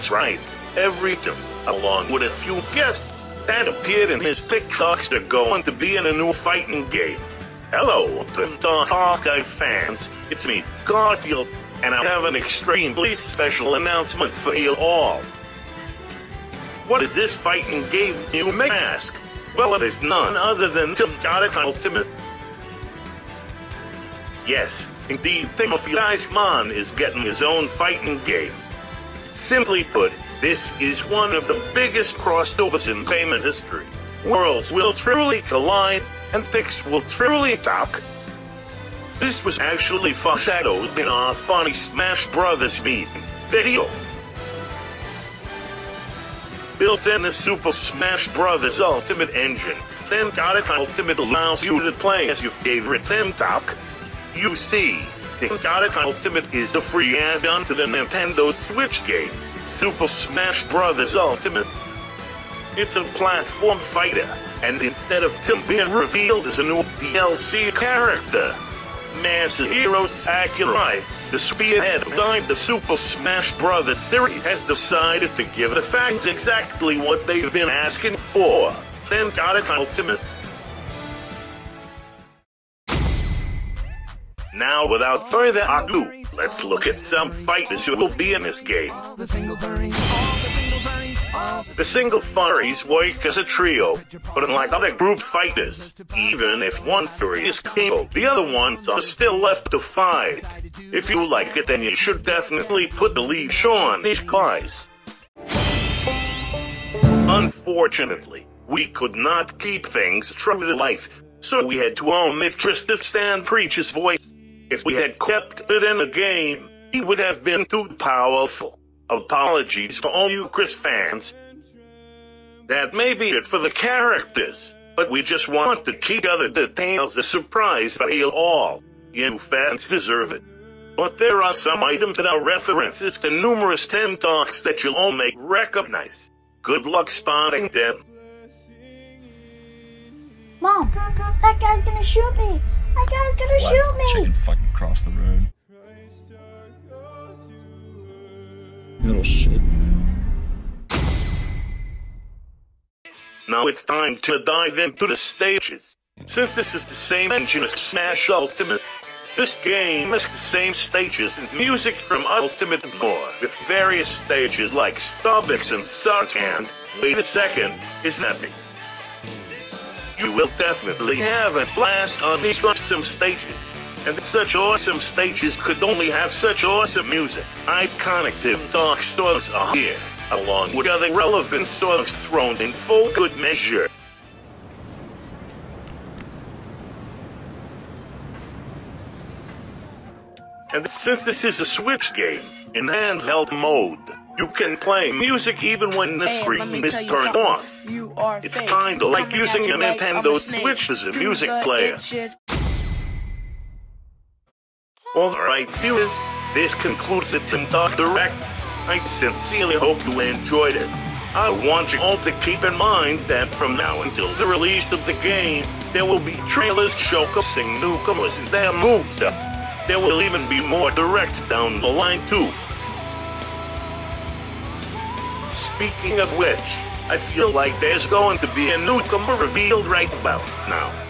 That's right, every team, along with a few guests that appeared in his TikToks are going to be in a new fighting game. Hello, TikTok Hawkeye fans, it's me, Garfield, and I have an extremely special announcement for you all. What is this fighting game, you may ask? Well, it is none other than Timgotic Ultimate. Yes, indeed, Timothy Iceman is getting his own fighting game. Simply put, this is one of the biggest crossovers in payment history. Worlds will truly collide, and picks will truly talk. This was actually foreshadowed in our funny Smash Brothers meeting video. Built in the Super Smash Brothers Ultimate engine, Temtonic Ultimate allows you to play as your favorite Tim Tok. You see, Temtonic Ultimate is a free add-on to the Nintendo Switch game, Super Smash Brothers Ultimate. It's a platform fighter, and instead of him being revealed as a new DLC character, Masahiro Sakurai, the spearhead behind the Super Smash Bros. series, has decided to give the fans exactly what they've been asking for. Then it ultimate. Now, without further ado, let's look at some fighters who will be in this game. The single furries work as a trio, but unlike other group fighters, even if one furry is killed, the other ones are still left to fight. If you like it, then you should definitely put the lead on these guys. Unfortunately, we could not keep things true to life, so we had to omit Stan Preach's voice. If we had kept it in the game, he would have been too powerful. Apologies to all you Chris fans. That may be it for the characters, but we just want to keep other details a surprise for you all. You fans deserve it. But there are some items that are references to numerous Tim Toks that you'll all make recognize. Good luck spotting them. Mom, that guy's gonna shoot me. That guy's gonna What? shoot me. Chicken fucking cross the road. Little shit. Now it's time to dive into the stages. Since this is the same engine as Smash Ultimate, this game has the same stages and music from Ultimate and more, with various stages like Starbucks and Sarkand. Wait a second, isn't that me? You will definitely have a blast on these awesome stages. And such awesome stages could only have such awesome music. Iconic Tim Tok songs are here, along with other relevant songs thrown in full good measure. And since this is a Switch game, in handheld mode, you can play music even when the screen is turned something. off. You are It's kinda like Coming using a Nintendo a. Switch as a Do music player. Alright, viewers, this concludes the Tim Direct. I sincerely hope you enjoyed it. I want you all to keep in mind that from now until the release of the game, there will be trailers showcasing newcomers and their movesets. There will even be more direct down the line too. Speaking of which, I feel like there's going to be a newcomer revealed right about now.